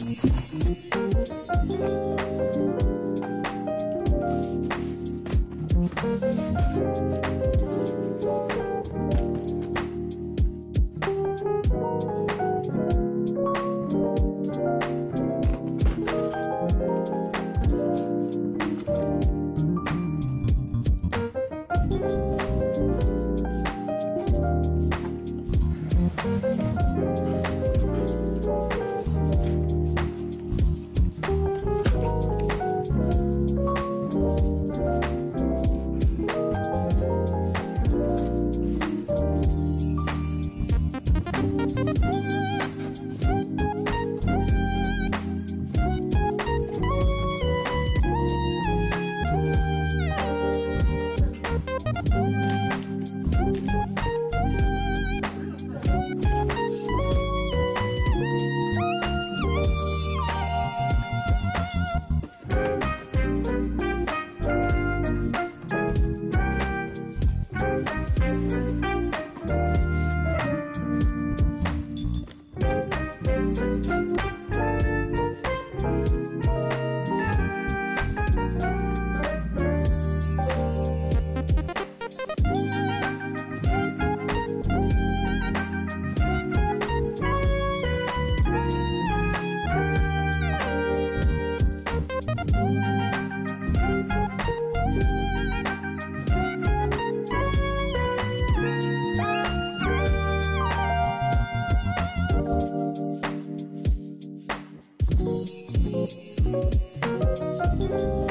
Thank Bye. Bye.